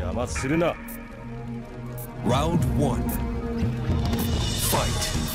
邪魔するな Round one. Fight.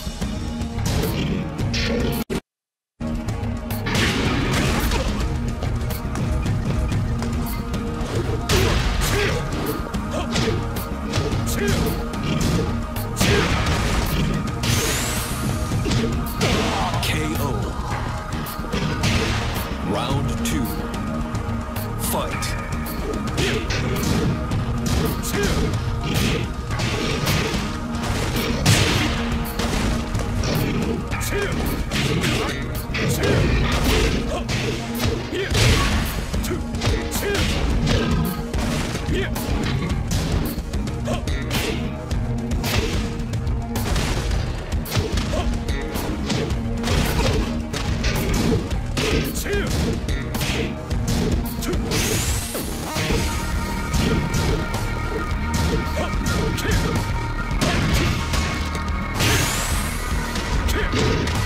Great.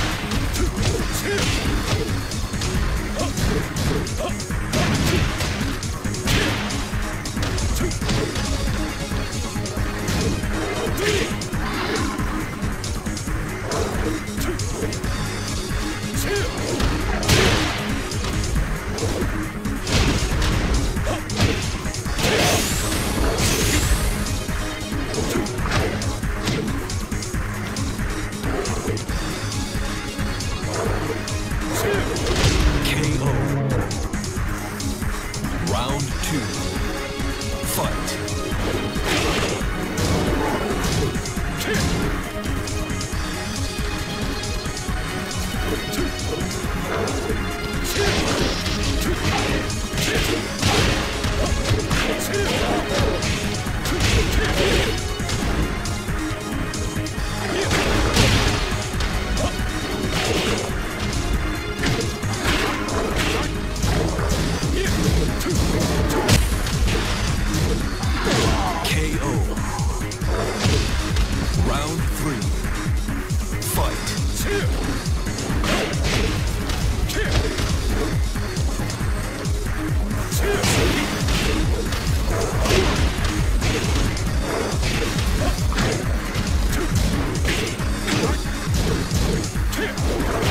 Shit!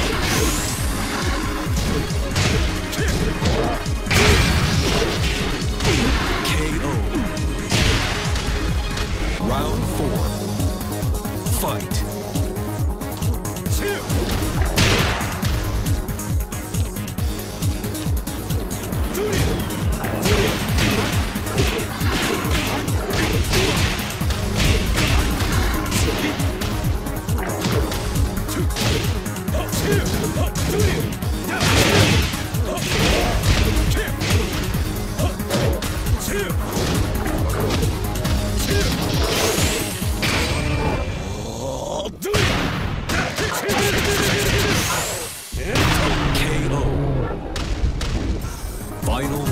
Final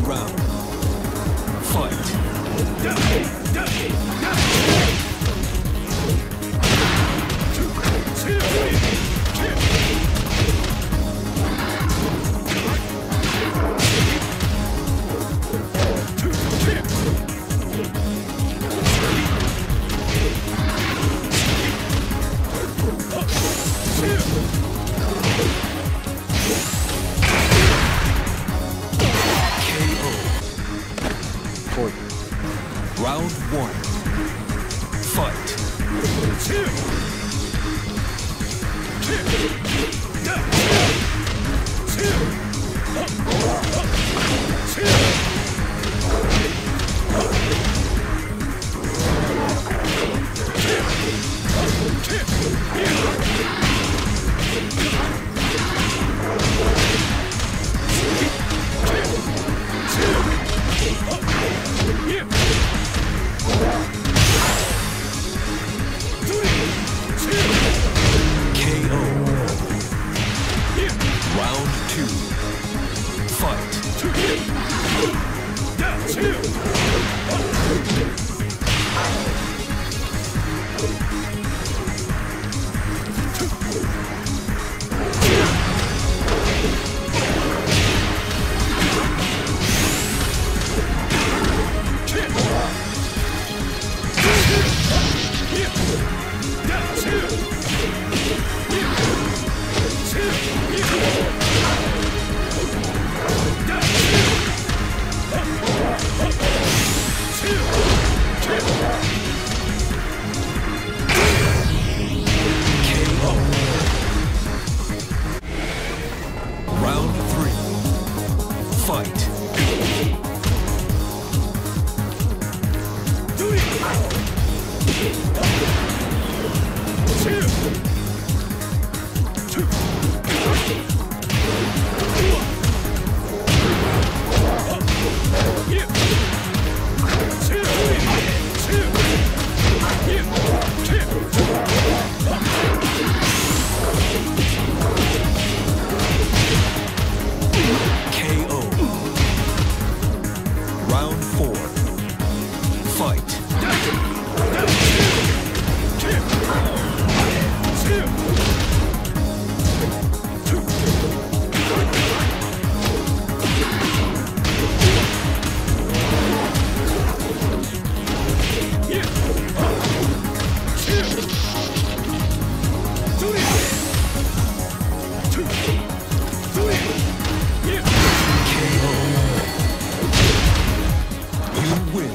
win,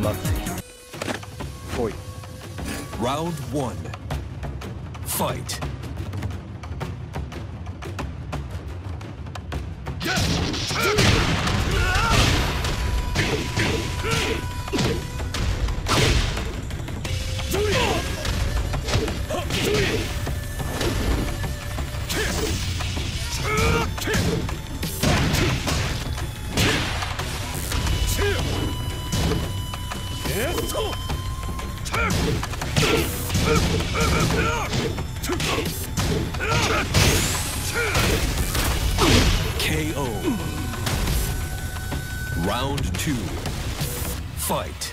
Nothing. Boy. Round one. Fight. Fight.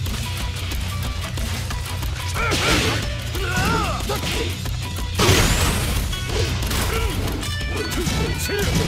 Final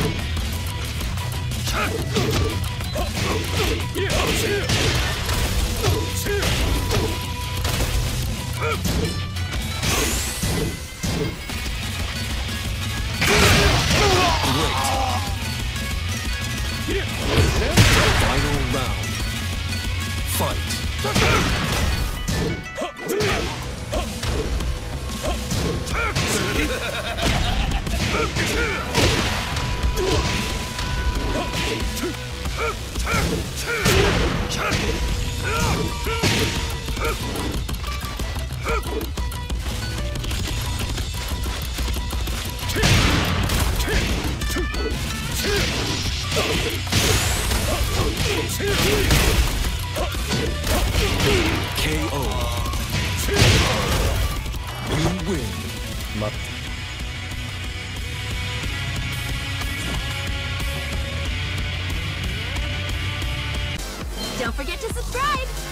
KO. You win. Mat. Don't forget to subscribe!